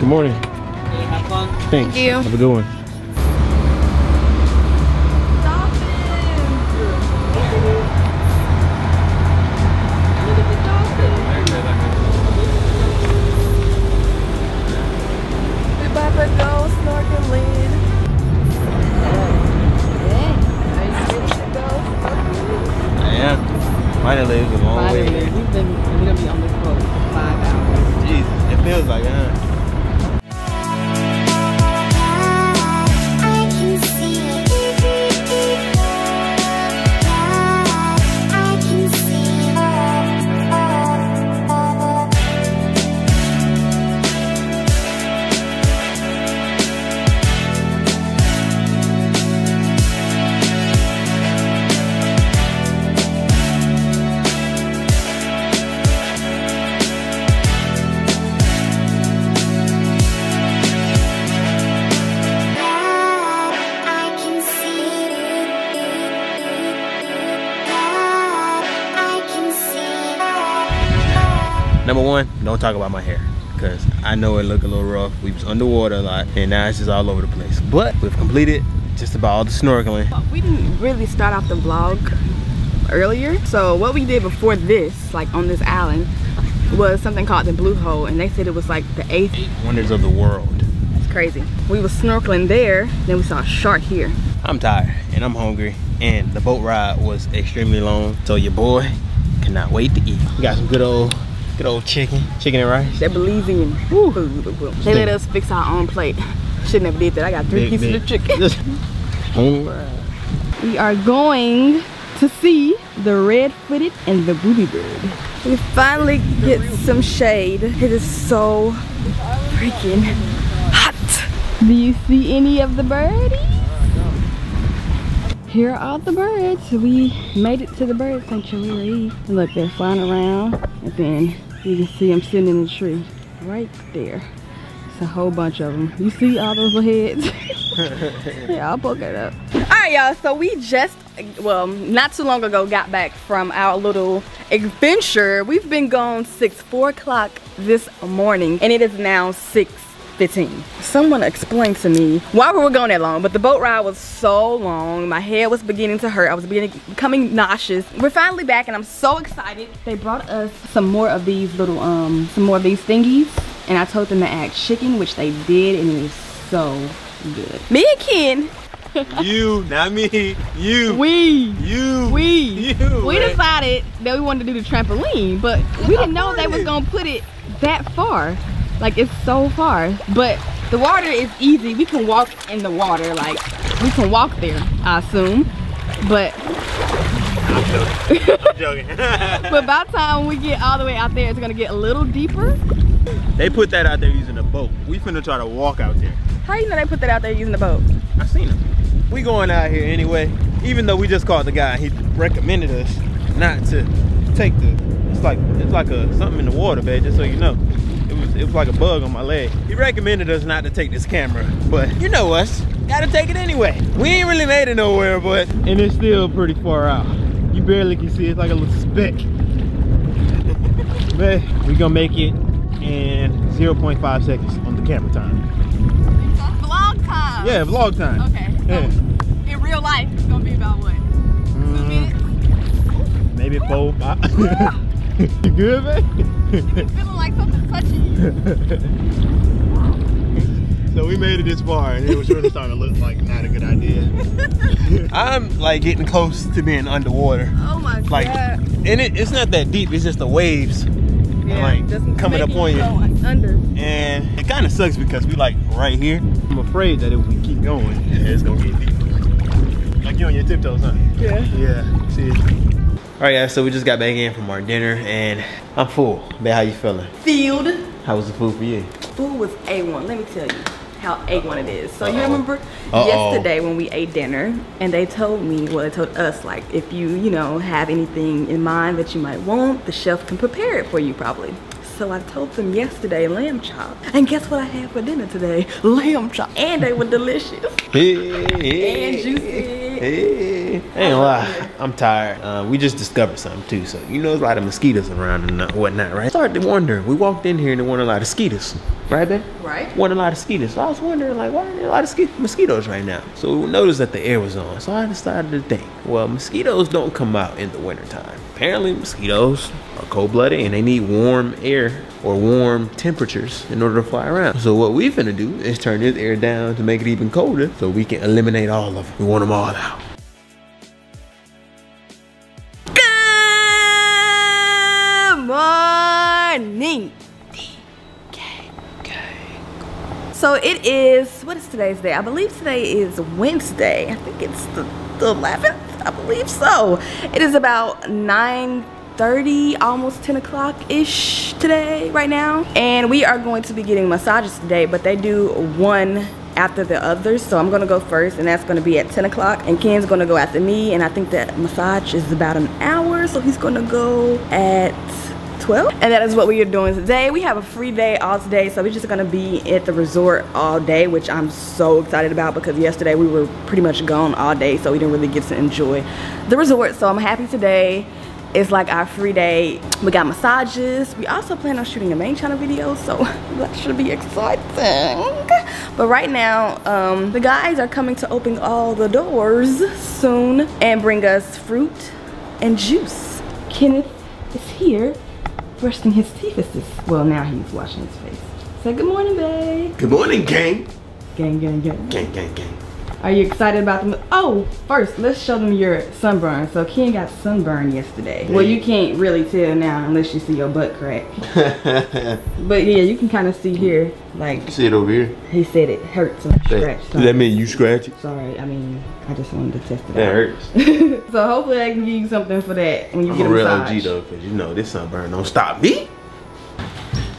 Good morning. have fun. Thanks. Thank you. Have a good one. We about to go snorkeling. Are you ready to go? I am. Finally, it was a long way Finally, we've been, we're gonna be on this boat for five hours. Jesus, it feels like it, huh? Don't talk about my hair. Cause I know it look a little rough. We was underwater a lot and now it's just all over the place. But we've completed just about all the snorkeling. We didn't really start off the vlog earlier. So what we did before this, like on this island, was something called the Blue Hole. And they said it was like the eighth. Wonders of the world. It's crazy. We was snorkeling there. Then we saw a shark here. I'm tired and I'm hungry and the boat ride was extremely long. So your boy cannot wait to eat. We got some good old, good old chicken, chicken and rice. They believe in food. They let us fix our own plate. Should never did that. I got three Big, pieces big. of chicken. We are going to see the red-footed and the booby bird. We finally get some shade. It is so freaking hot. Do you see any of the birdies? Here are all the birds. We made it to the bird sanctuary. Look, they're flying around. And then you can see them sitting in the tree right there. It's a whole bunch of them. You see all those heads? yeah, I'll poke it up. All right, y'all. So we just, well, not too long ago, got back from our little adventure. We've been gone since four o'clock this morning, and it is now six. 15. Someone explained to me why we were going that long, but the boat ride was so long. My head was beginning to hurt. I was beginning, becoming nauseous. We're finally back and I'm so excited. They brought us some more of these little, um, some more of these thingies. And I told them to add chicken, which they did, and it is so good. Me and Ken, You, not me. You. we, You. we, You. we decided that we wanted to do the trampoline, but we didn't know they was gonna put it that far. Like it's so far, but the water is easy. We can walk in the water, like we can walk there, I assume. But I'm joking. but by the time we get all the way out there, it's gonna get a little deeper. they put that out there using a boat. We finna try to walk out there. How you know they put that out there using the boat? I seen him. We going out here anyway. Even though we just called the guy, he recommended us not to take the. It's like it's like a something in the water, babe. Just so you know, it was like a bug on my leg. He recommended us not to take this camera, but you know us, gotta take it anyway. We ain't really made it nowhere, but and it's still pretty far out. You barely can see it. It's like a little speck. but we gonna make it in 0.5 seconds on the camera time. Vlog time. Yeah, vlog time. Okay. Yeah. In real life, it's gonna be about what? Mm. Maybe four, five. you good, man? Feeling like something touching so we made it this far, and it was really starting to look like not a good idea. I'm like getting close to being underwater. Oh my Like, god. and it, it's not that deep. It's just the waves, like, coming make up on you. go Under. and it kind of sucks because we like right here. I'm afraid that if we keep going, it's gonna get deeper. Like you on your tiptoes, huh? Yeah. Yeah. See. All right, guys. So we just got back in from our dinner, and I'm full. Babe, how you feeling? Field. How was the food for you? Food was A1. Let me tell you how A1 it is. So you Uh-oh. remember Uh-oh. yesterday when we ate dinner and they told me, well, they told us like if you, you know, have anything in mind that you might want, the chef can prepare it for you probably. So I told them yesterday lamb chop. And guess what I had for dinner today? Lamb chop. And they were delicious. And juicy. Hey, ain't gonna lie, I'm tired. Uh, we just discovered something too, so you know there's a lot of mosquitoes around and whatnot, right? Started to wonder. We walked in here and there weren't a lot of mosquitoes. Right, babe? Right. Weren't a lot of mosquitoes. So I was wondering, like, why are there a lot of mosquitoes right now? So we noticed that the air was on. So I decided to think, well, mosquitoes don't come out in the wintertime. Apparently, mosquitoes are cold blooded and they need warm air or warm temperatures in order to fly around. So what we finna do is turn this air down to make it even colder so we can eliminate all of them. We want them all out. Good morning. So it is, what is today's day? I believe today is Wednesday. I think it's the, the 11th. I believe so. It is about 9.30, almost 10 o'clock ish today, right now. And we are going to be getting massages today, but they do one after the others. So I'm gonna go first and that's gonna be at 10 o'clock. And Ken's gonna go after me. And I think that massage is about an hour. So he's gonna go at 12 and that is what we are doing today. We have a free day all today so we're just gonna be at the resort all day which i'm so excited about because yesterday we were pretty much gone all day so we didn't really get to enjoy the resort. So i'm happy today. It's like our free day. We got massages. We also plan on shooting a main channel video so that should be exciting. But right now um, the guys are coming to open all the doors soon and bring us fruit and juice. Kenneth is here brushing his teeth. Is this? Well, now he's washing his face. Say good morning, babe. Good morning, gang. Gang, gang, gang. Gang, gang, gang. Are you excited about them? Oh, first, let's show them your sunburn. So Ken got sunburn yesterday. Well, you can't really tell now unless you see your butt crack. But yeah, you can kind of see here. Like See it over here? he said, it hurts and scratched. Does that mean you scratch it? Sorry, I mean, I just wanted to test it out. That out. hurts. so hopefully I can give you something for that when you I'm get a real massage. OG though, cause you know this sunburn don't stop me.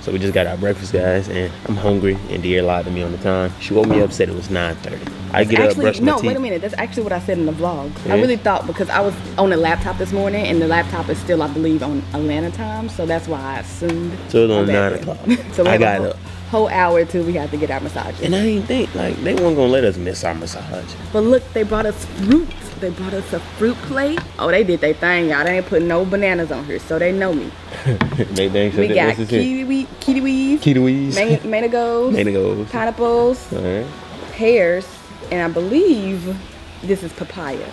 So we just got our breakfast, guys, and I'm hungry. And Dear lied to me on the time. She woke me up, said it was 9:30. I get up, actually, brush my no, teeth. wait a minute. That's actually what I said in the vlog. I really thought because I was on the laptop this morning, and the laptop is still, I believe, on Atlanta time, so that's why I assumed. So it's on nine o'clock. so we I got a whole, up. whole hour till we have to get our massage. And I didn't think like they weren't gonna let us miss our massage. But look, they brought us fruit. They brought us a fruit plate. Oh, they did their thing, y'all. They ain't put no bananas on here, so they know me. they they We got kiwi, kiwis, kiwis, man- mangoes, mangoes. pineapples, right. pears, and I believe this is papaya.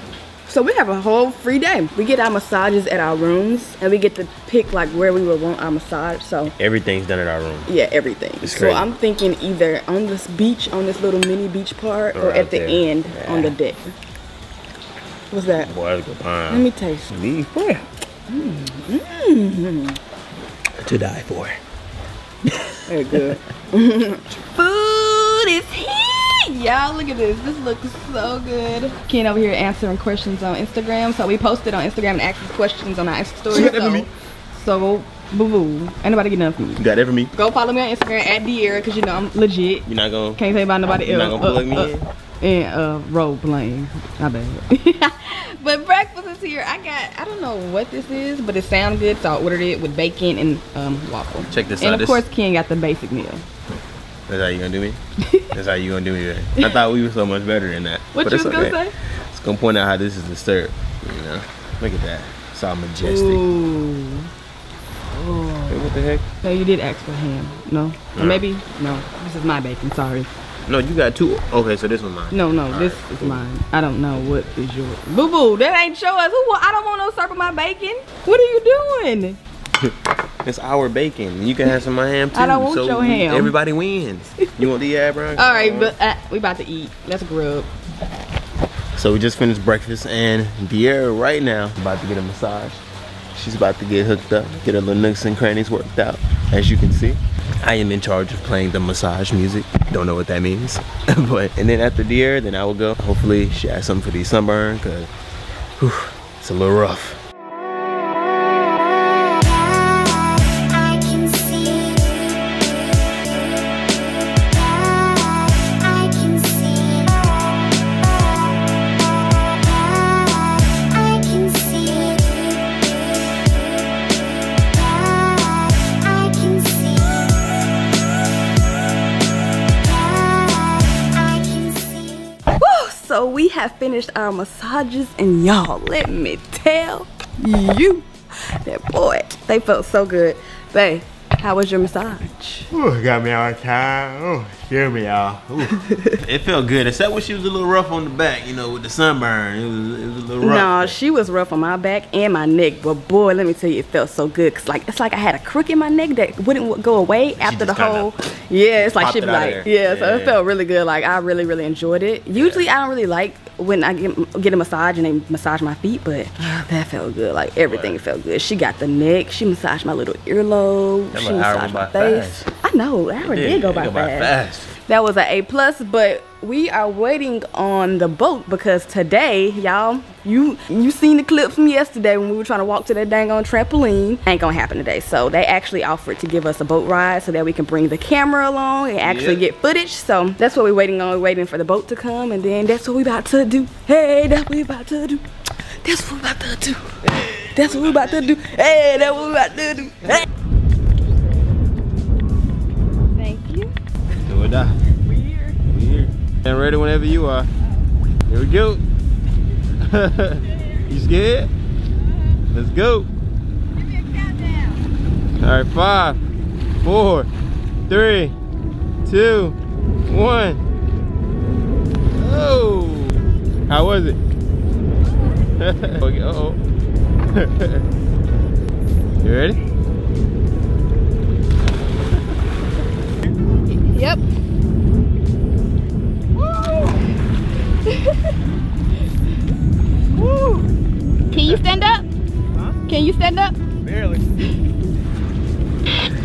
So we have a whole free day. We get our massages at our rooms and we get to pick like where we would want our massage. So Everything's done at our room. yeah, everything. It's so crazy. I'm thinking either on this beach, on this little mini beach part, or, Or at the there. end on the deck. What's that? Boy, that's good Let me taste. Me, boy. Mm. To die for. Very good. Food is here. Y'all, look at this. This looks so good. Ken over here answering questions on Instagram. So we posted on Instagram and asked questions on our Insta story. So, me? so boo boo. Ain't nobody getting nothing from me. You got that for me? Go follow me on Instagram at Diera because you know I'm legit. You're not gonna. Can't say about nobody You're else. not gonna plug me uh, in? And uh, role playing. My bad. but breakfast is here. I got, I don't know what this is, but it sounds good. So I ordered it with bacon and um, waffle. Check this and out, of this- course, Ken got the basic meal. That's how you gonna do me? That's how you gonna do me? Then. I thought we were so much better than that. What But you it's was gonna okay. say? It's gonna point out how this is disturbed. You know, look at that. It's all majestic. Ooh. Hey, what the heck? So you did ask for ham? No? Or No. maybe? No. This is my bacon. Sorry. No, you got two. Okay, so this one's mine. No, no. All this right, is mine. I don't know what is yours. Boo boo. That ain't show us. Who? I don't want no serve of my bacon. What are you doing? It's our bacon. You can have some of my ham too. I don't want so your we- ham. Everybody wins. You want the yeah, bro? All right, but uh, we about to eat. Let's grub. So we just finished breakfast and Diera right now about to get a massage. She's about to get hooked up, get her little nooks and crannies worked out. As you can see, I am in charge of playing the massage music. Don't know what that means. but and then after Diera, then I will go. Hopefully she has something for the sunburn because it's a little rough. Have finished our massages, and y'all, let me tell you, that boy, they felt so good. Babe, How was your massage? Ooh, got me all tired. Oh, scared me y'all. it felt good, except when she was a little rough on the back, you know, with the sunburn. It was, it was a little rough. No, she was rough on my back and my neck, but boy, let me tell you, it felt so good. Cause like it's like I had a crook in my neck that wouldn't go away after the whole. Yeah, it's like she'd be like, there. yeah, so it felt really good. Like I really, really enjoyed it. Usually, I don't really like when I get get a massage and they massage my feet, but that felt good. Like everything felt good. She got the neck. She massaged my little earlobe. That she massaged my by face. I know, hour did go by fast. fast. That was an A plus, but we are waiting on the boat because today, y'all, you you seen the clip from yesterday when we were trying to walk to that dang on trampoline. Ain't gonna happen today. So they actually offered to give us a boat ride so that we can bring the camera along and actually Yeah. get footage. So that's what we're waiting on. We're waiting for the boat to come and then that's what we about to do. Hey, that's what we about to do. That's what we about to do. That's what we about to do. Hey, that's what we about to do. Hey. Thank you. Do or die. Weird. Weird. And ready whenever you are. Here we go. you scared? Let's go. All right, five, four, three, two, one. Oh, how was it? uh oh. you ready? Yep. You stand up? Can you stand up? Barely.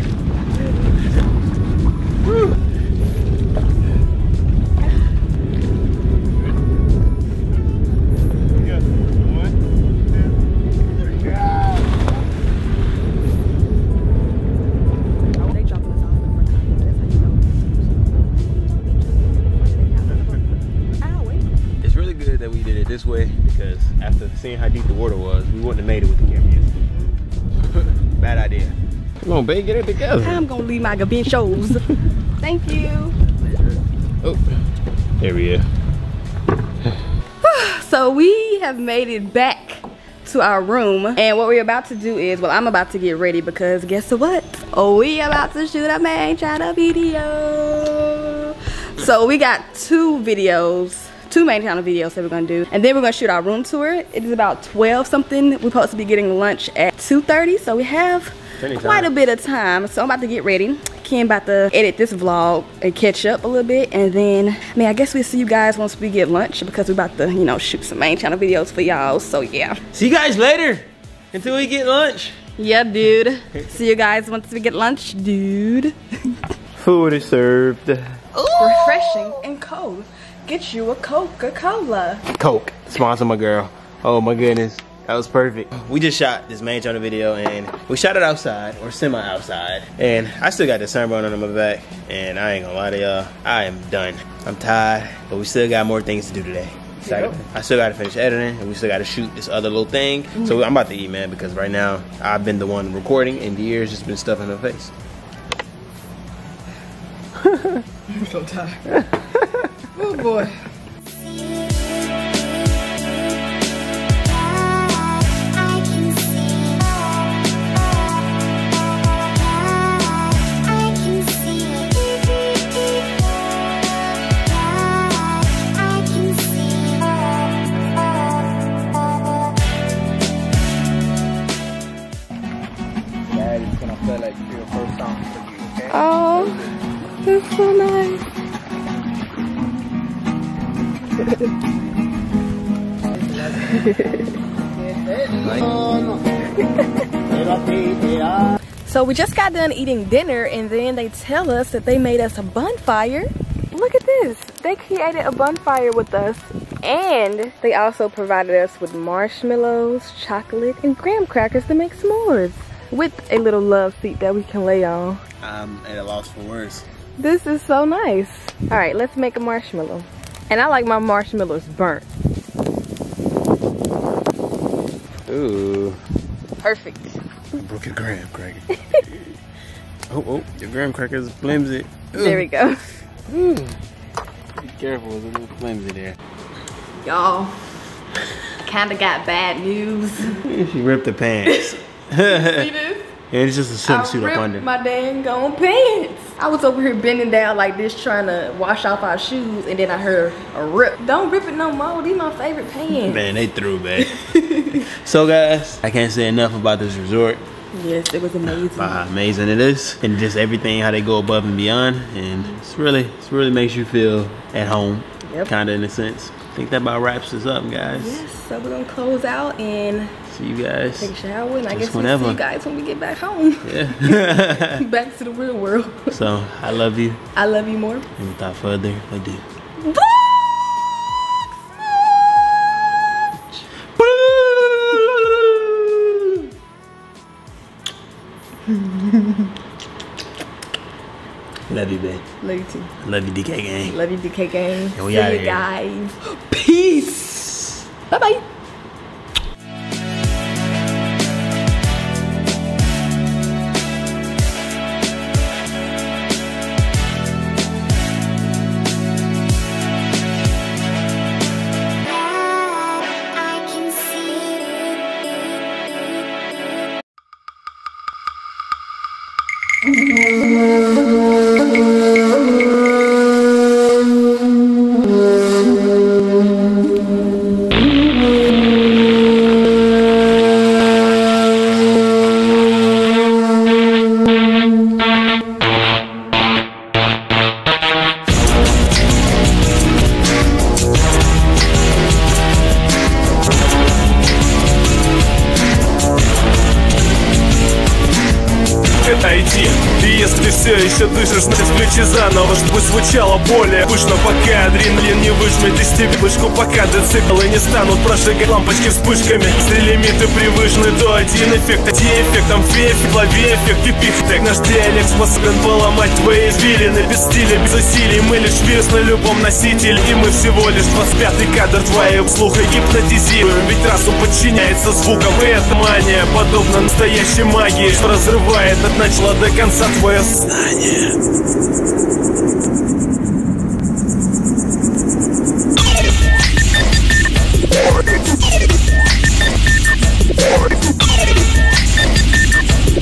Come on, babe, get it together. I'm gonna leave my gabin shows. Thank you. Oh, there we are. So we have made it back to our room and what we're about to do is well I'm about to get ready because guess what oh we are about to shoot a main channel video so we got two videos two main channel videos that we're gonna do and then we're gonna shoot our room tour it is about 12 something we're supposed to be getting lunch at 2:30, so we have Plenty quite a bit of time. So I'm about to get ready. Ken about to edit this vlog and catch up a little bit. And then I mean I guess we'll see you guys once we get lunch because we're about to you know shoot some main channel videos for y'all. So yeah. See you guys later. Until we get lunch. yeah dude. See you guys once we get lunch dude. Food is served. refreshing and cold. Get you a Coca-Cola. Coke, sponsor my girl. Oh my goodness. That was perfect. We just shot this main channel video and we shot it outside or semi outside. And I still got the sunburn on my back. And I ain't gonna lie to y'all, I am done. I'm tired, but we still got more things to do today. So I- I still gotta finish editing and we still gotta shoot this other little thing. So mm. I'm about to eat, man, because right now I've been the one recording and Diera's just been stuffing her face. I'm so tired. oh boy So we just got done eating dinner and then they tell us that they made us a bonfire. Look at this. They created a bonfire with us and they also provided us with marshmallows, chocolate, and graham crackers to make s'mores with a little love seat that we can lay on. Um, I'm at a loss for words. This is so nice. All right, let's make a marshmallow. And I like my marshmallows burnt. Ooh. Perfect. Broke your graham cracker. oh, oh, your graham cracker is flimsy. There we go. Mm. Be careful, it's a little flimsy there. Y'all, kinda got bad news. She ripped the pants. See this? And it's just a swimsuit up under. my dang gone pants. I was over here bending down like this trying to wash off our shoes and then I heard a rip. Don't rip it no more. These my favorite pants. Man, they threw, man. So guys, I can't say enough about this resort. Yes, it was amazing. Amazing it is, and just everything how they go above and beyond, and it's really, it's really makes you feel at home, Yep. kind of in a sense. I think that about wraps us up, guys. Yes, so we're gonna close out and See you guys. take a shower and I guess we'll whenever. see you guys when we get back home. Yeah. back to the real world. so I love you, I love you more. and without further ado. Love you, babe. Love you too. Love you, DK gang. Love you, DK gang. And we See outta you here. guys. Peace. Bye bye. Один эффект Один эффектом фефик, лови эффект и Наш диалект способен поломать твои извилины. Без стиля, без усилий. Мы лишь вирус на любом носителе. И мы всего лишь 25-й кадр твоего слуха Гипнотизируем, ведь разум подчиняется звукам. И эта мания подобна настоящей магии Что разрывает от начала до конца твое сознание